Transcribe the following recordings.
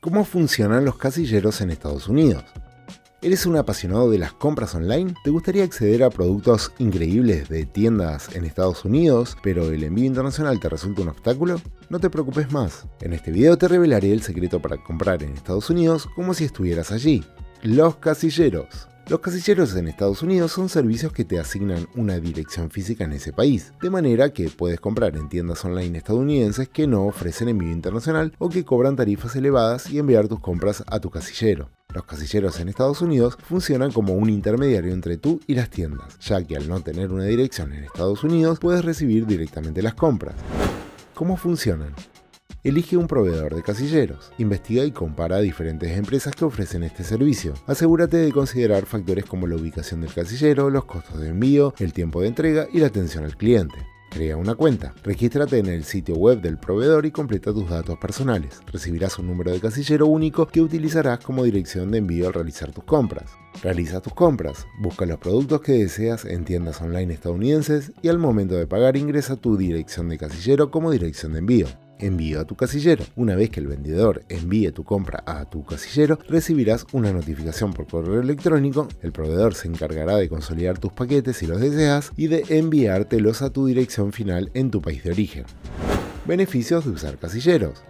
¿Cómo funcionan los casilleros en Estados Unidos? ¿Eres un apasionado de las compras online? ¿Te gustaría acceder a productos increíbles de tiendas en Estados Unidos, pero el envío internacional te resulta un obstáculo? No te preocupes más. En este video te revelaré el secreto para comprar en Estados Unidos como si estuvieras allí. Los casilleros. Los casilleros en Estados Unidos son servicios que te asignan una dirección física en ese país, de manera que puedes comprar en tiendas online estadounidenses que no ofrecen envío internacional o que cobran tarifas elevadas y enviar tus compras a tu casillero. Los casilleros en Estados Unidos funcionan como un intermediario entre tú y las tiendas, ya que al no tener una dirección en Estados Unidos puedes recibir directamente las compras. ¿Cómo funcionan? Elige un proveedor de casilleros. Investiga y compara diferentes empresas que ofrecen este servicio. Asegúrate de considerar factores como la ubicación del casillero, los costos de envío, el tiempo de entrega y la atención al cliente. Crea una cuenta. Regístrate en el sitio web del proveedor y completa tus datos personales. Recibirás un número de casillero único que utilizarás como dirección de envío al realizar tus compras. Realiza tus compras, busca los productos que deseas en tiendas online estadounidenses y al momento de pagar ingresa tu dirección de casillero como dirección de envío envío a tu casillero. Una vez que el vendedor envíe tu compra a tu casillero, recibirás una notificación por correo electrónico. El proveedor se encargará de consolidar tus paquetes si los deseas y de enviártelos a tu dirección final en tu país de origen. Beneficios de usar casilleros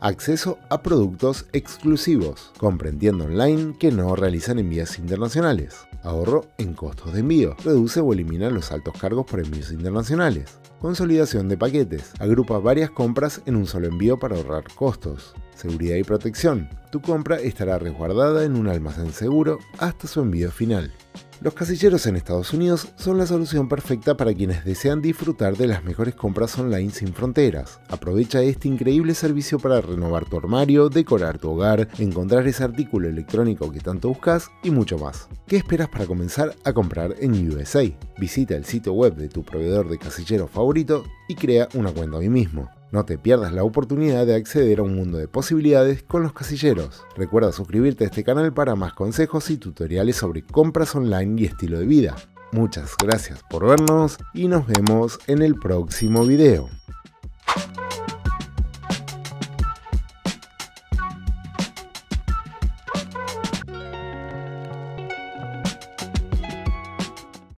acceso a productos exclusivos, comprendiendo online que no realizan envíos internacionales, ahorro en costos de envío, reduce o elimina los altos cargos por envíos internacionales, consolidación de paquetes, agrupa varias compras en un solo envío para ahorrar costos, seguridad y protección, tu compra estará resguardada en un almacén seguro hasta su envío final. Los casilleros en Estados Unidos son la solución perfecta para quienes desean disfrutar de las mejores compras online sin fronteras. Aprovecha este increíble servicio para renovar tu armario, decorar tu hogar, encontrar ese artículo electrónico que tanto buscas y mucho más. ¿Qué esperas para comenzar a comprar en USA? Visita el sitio web de tu proveedor de casilleros favorito y crea una cuenta hoy mismo. No te pierdas la oportunidad de acceder a un mundo de posibilidades con los casilleros. Recuerda suscribirte a este canal para más consejos y tutoriales sobre compras online y estilo de vida. Muchas gracias por vernos y nos vemos en el próximo video.